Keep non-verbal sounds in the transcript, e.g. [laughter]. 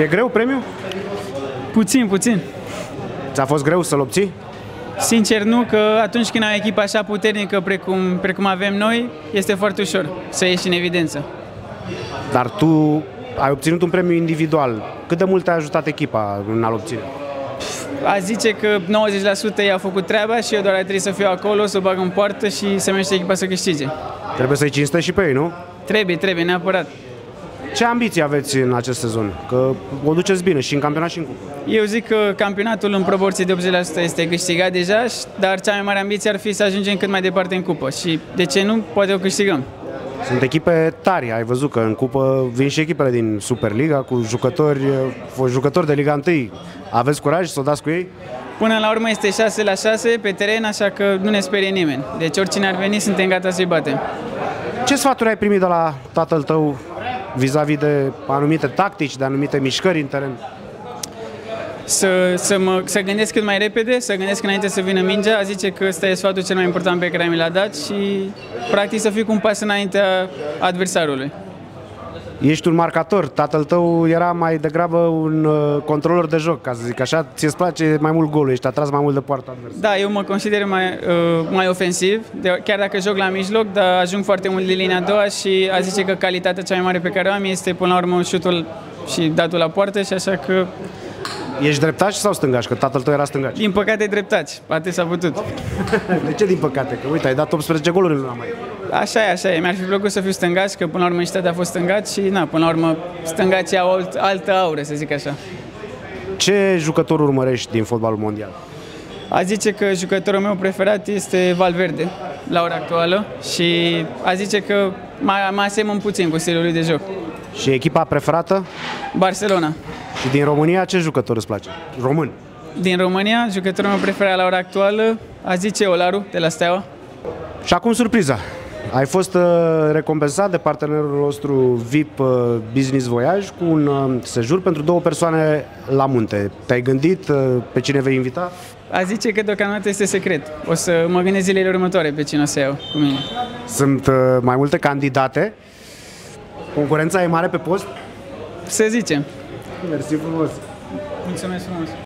E greu premiul? Puțin, puțin. Ți-a fost greu să-l obții? Sincer nu, că atunci când ai o echipă așa puternică precum, precum avem noi, este foarte ușor să ieși în evidență. Dar tu ai obținut un premiu individual. Cât de mult te-a ajutat echipa în a-l obține? A zice că 90% i-a făcut treaba și eu doar ar trebui să fiu acolo, să o bag în poartă și să merge echipa să câștige. Trebuie să-i cinste și pe ei, nu? Trebuie, trebuie, neapărat. Ce ambiții aveți în acest sezon? Că o duceți bine și în campionat și în cupă. Eu zic că campionatul în proporție de 80% este câștigat deja, dar cea mai mare ambiție ar fi să ajungem cât mai departe în cupă și de ce nu, poate o câștigăm. Sunt echipe tari, ai văzut că în cupă vin și echipele din Superliga cu jucători, jucători de Liga 1. Aveți curaj să o dați cu ei? Până la urmă este 6 la 6 pe teren, așa că nu ne sperie nimeni. Deci oricine ar veni, suntem gata să-i batem. Ce sfaturi ai primit de la tatăl tău vis-a-vis -vis de anumite tactici, de anumite mișcări în teren? Să, să, mă, să gândesc cât mai repede, să gândesc înainte să vină mingea, a zice că ăsta e sfatul cel mai important pe care mi l-a dat și practic să fiu cu un pas înaintea adversarului. Ești un marcator, tatăl tău era mai degrabă un uh, controlor de joc, ca să zic așa, ți-ți place mai mult golul, ești atras mai mult de poartă adversă. Da, eu mă consider mai, uh, mai ofensiv, de, chiar dacă joc la mijloc, dar ajung foarte mult de linia a doua și a zice că calitatea cea mai mare pe care o am este până la urmă șutul și datul la poartă și așa că Ești dreptaș sau stângaș? Că tatăl tău era stângaș. Din păcate dreptaci, atât s-a putut. [laughs] de ce din păcate? Că uite, ai dat 18 goluri în luna mai. Așa e, așa e. Mi-ar fi plăcut să fiu stângaci, că până la urmă a fost stângaci și na, până la urmă stângacii au alt, altă aură, să zic așa. Ce jucător urmărești din fotbalul mondial? A zice că jucătorul meu preferat este Valverde, la ora actuală, și a zice că mai, mai asemăn puțin cu stilul lui de joc. Și echipa preferată? Barcelona. Și din România ce jucător îți place? Român? Din România, jucătorul meu preferat la ora actuală, a zice Olaru, de la Steaua. Și acum surpriza. Ai fost uh, recompensat de partenerul nostru VIP uh, Business Voyage cu un uh, sejur pentru două persoane la munte. Te-ai gândit uh, pe cine vei invita? A zice că deocamdată este secret. O să mă gândesc zilele următoare pe cine o să iau cu mine. Sunt uh, mai multe candidate. Concurența e mare pe post? Să zicem. Mersi frumos. Mulțumesc frumos.